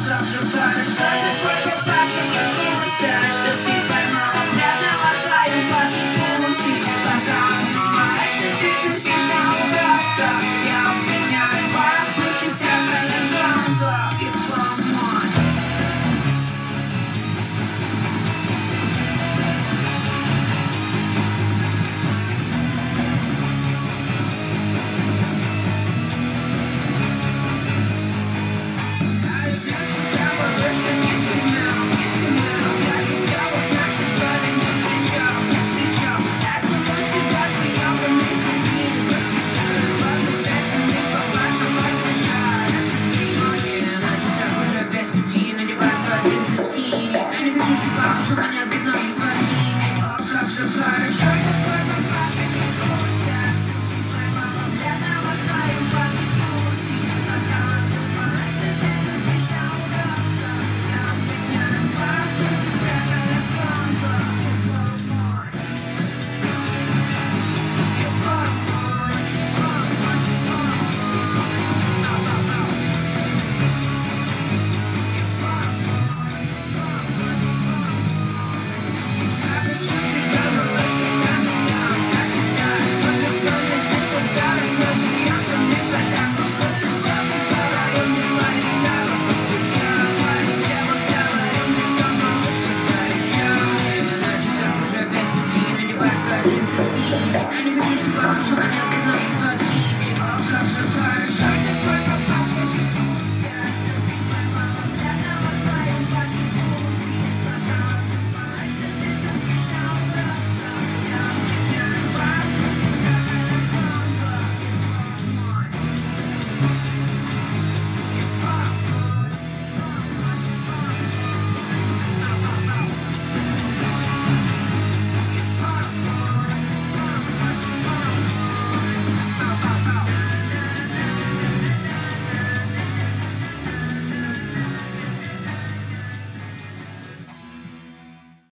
Stop your planet.